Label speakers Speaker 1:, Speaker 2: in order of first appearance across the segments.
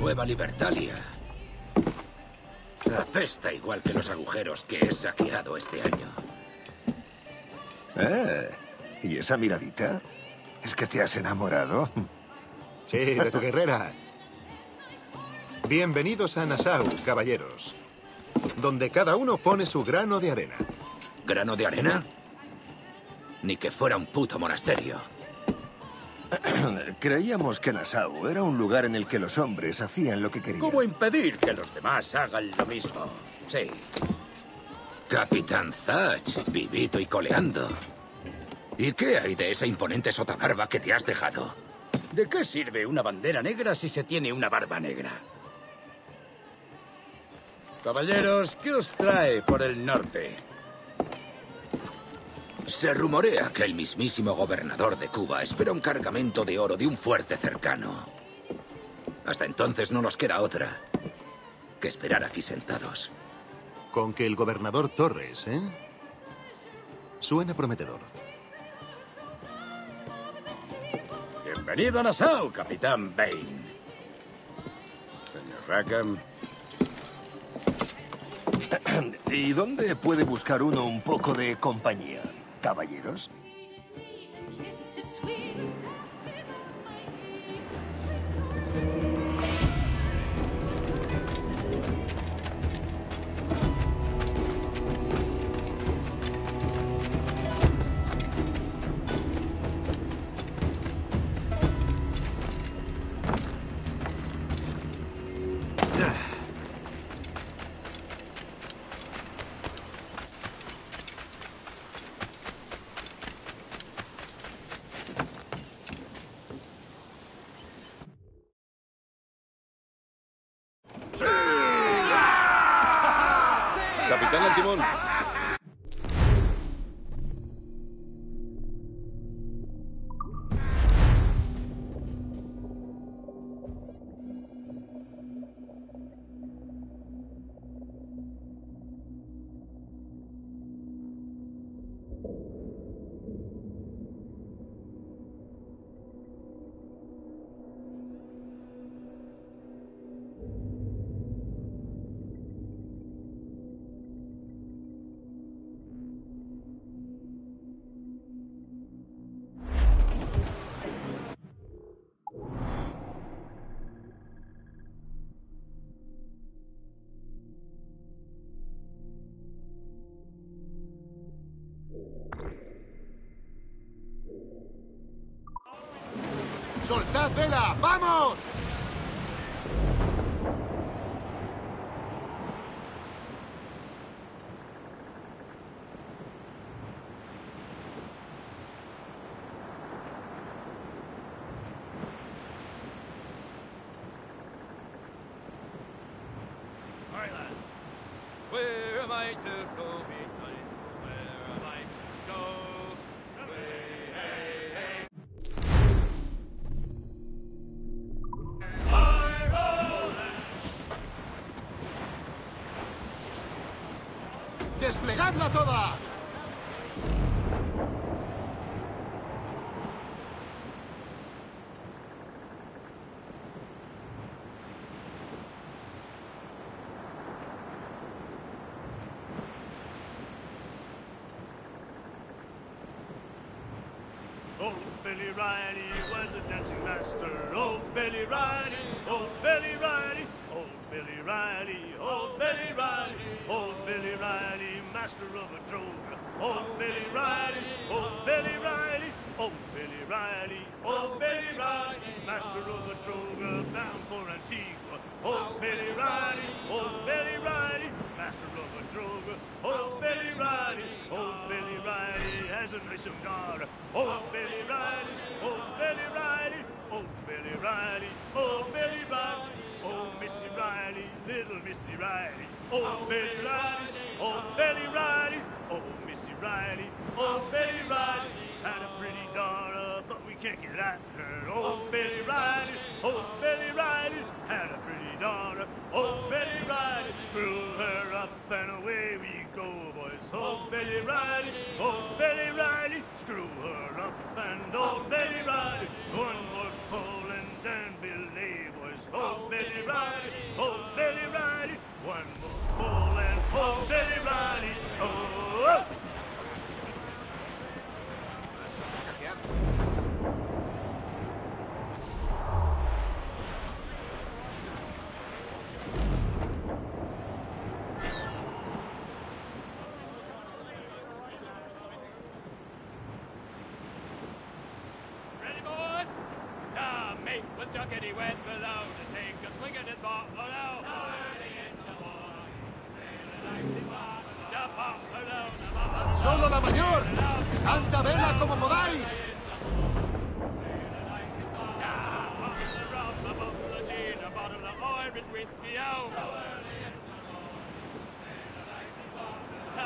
Speaker 1: Nueva Libertalia. Apesta igual que los agujeros que he saqueado este año.
Speaker 2: Eh, ¿y esa miradita? ¿Es que te has enamorado?
Speaker 3: Sí, de tu guerrera. Bienvenidos a Nassau, caballeros. Donde cada uno pone su grano de arena.
Speaker 1: ¿Grano de arena? Ni que fuera un puto monasterio.
Speaker 2: Creíamos que Nassau era un lugar en el que los hombres hacían lo que querían.
Speaker 1: ¿Cómo impedir que los demás hagan lo mismo? Sí. Capitán Zatch, vivito y coleando. ¿Y qué hay de esa imponente sotabarba que te has dejado? ¿De qué sirve una bandera negra si se tiene una barba negra? Caballeros, ¿qué os trae por el norte? Se rumorea que el mismísimo gobernador de Cuba espera un cargamento de oro de un fuerte cercano. Hasta entonces no nos queda otra que esperar aquí sentados.
Speaker 3: Con que el gobernador Torres, ¿eh? Suena prometedor.
Speaker 1: Bienvenido a Nassau, Capitán Bane. Señor Rackham.
Speaker 2: ¿Y dónde puede buscar uno un poco de compañía, caballeros?
Speaker 3: ¡Soltad vela! ¡Vamos!
Speaker 4: Where am I to go? Johnny? Where am I to go?
Speaker 3: ¡Desplegadla toda!
Speaker 4: Oh, Billy Riley was a dancing master. Oh, Billy Riley, oh, Billy Riley, Billy Riley, oh, Billy Riley, oh, Billy Riley, master of a droga. Oh, Billy Riley, oh, Billy Riley, oh, Billy Riley, oh, Billy Riley, master of a droga, bound for Antigua. Oh, Billy Riley, oh, Billy Riley, master of a droga. Oh, Billy Riley, oh, Billy Riley has a nice daughter. Oh, Billy Riley, oh, Billy Riley, oh, Billy Riley, oh, Billy Riley, oh, Missy Riley, little Missy Riley. Oh, oh Billy Riley, oh, Billy Riley, oh, Missy Riley, oh, oh Billy Riley. Had a pretty daughter, but we can't get at her. Oh, oh Billy Riley, oh, Billy Riley. Had a pretty daughter. Oh, Billy Riley, screw her up and away we go, boys. Oh, Billy Riley, oh, Billy Riley, screw her up and oh, Billy Riley, one more pull
Speaker 3: ¡Solo la mayor! ¡Tanta vela como podáis!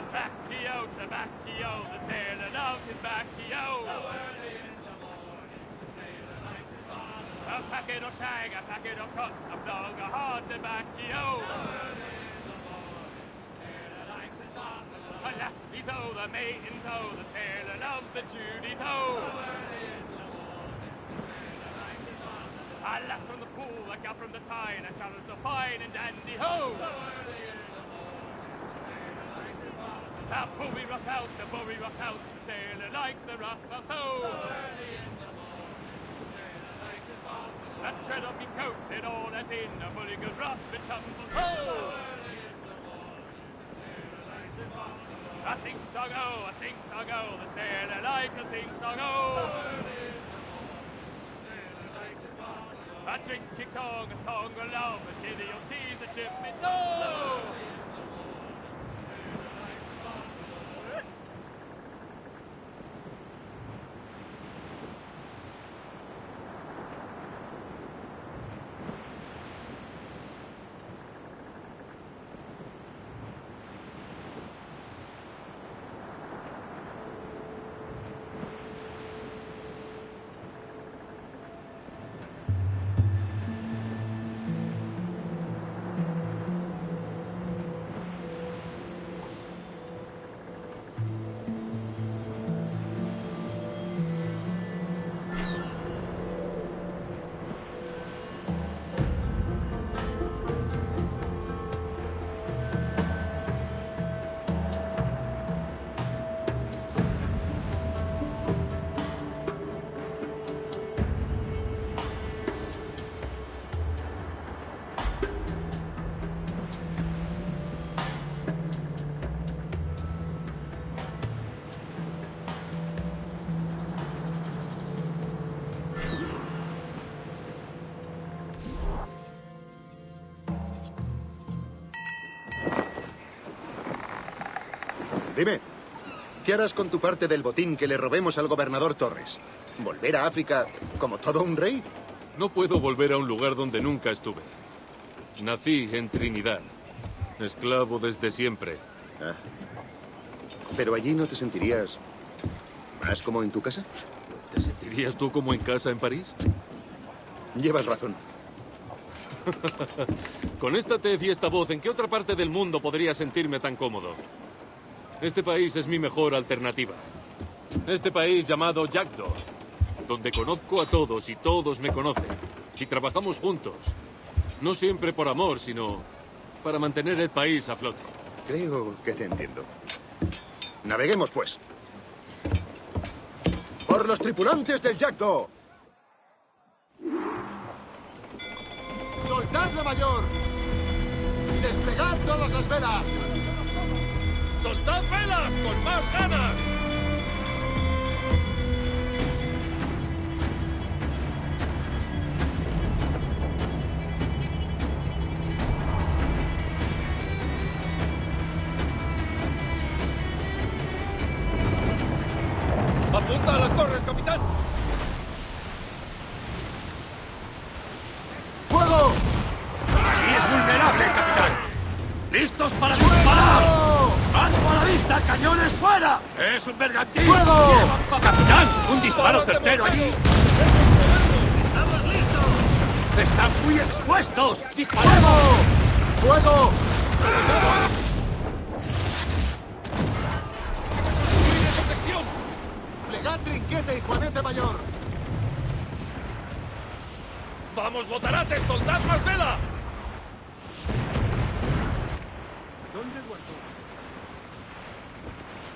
Speaker 5: Tobacco, tobacco, the sailor loves his baccio. So early in the morning, the sailor likes his bottle. A packet of shag, a packet of cut, a plug, a hard tobacco. So early The lassies, oh, the maidens, oh, the sailor loves the Judies. So early in the morning, sailing ice is bottle. A lass from the pool, a gal from the tide, a challenge so fine and dandy, ho! So early in the morning, sailing ice is bottle. A bully rough house, a bully rough house, a sailor likes a rough house, ho! So early in the morning, sailing ice is bottle. A tread up your coat, and all that's in, a bully good rough and tumble, ho! So early in the morning, sailing ice is bottle. A sing song oh, a sing song oh, the sailor likes a sing song oh. A drinking song, a song of love, until you'll see the ship it's oh.
Speaker 3: Dime, ¿qué harás con tu parte del botín que le robemos al gobernador Torres? ¿Volver a África como todo un rey?
Speaker 6: No puedo volver a un lugar donde nunca estuve. Nací en Trinidad. Esclavo desde siempre.
Speaker 3: Ah. Pero allí no te sentirías más como en tu casa.
Speaker 6: ¿Te sentirías tú como en casa en París?
Speaker 3: Llevas razón.
Speaker 6: Con esta tez y esta voz, ¿en qué otra parte del mundo podría sentirme tan cómodo? Este país es mi mejor alternativa. Este país llamado Jackdaw, donde conozco a todos y todos me conocen. Y trabajamos juntos. No siempre por amor, sino para mantener el país a flote.
Speaker 3: Creo que te entiendo. Naveguemos, pues. ¡Por los tripulantes del Jackdaw! ¡Soltad la mayor! ¡Desplegad todas las velas!
Speaker 6: ¡Soltad velas con más ganas! ¡Apunta a las torres, capitán!
Speaker 3: ¡Fuego!
Speaker 7: ¡Y es vulnerable, capitán! ¡Listos para disparar! ¡Mando a la vista! ¡Cañones fuera! ¡Es un bergantín!
Speaker 3: ¡Fuego!
Speaker 7: ¡Capitán! ¡Un disparo certero allí! ¡Estamos listos! ¡Están muy expuestos! ¡Disparemos!
Speaker 3: ¡Fuego!
Speaker 6: ¡Protección!
Speaker 3: ¡Plegad trinquete y juanete mayor!
Speaker 6: ¡Vamos, botarates! ¡Soltad más vela!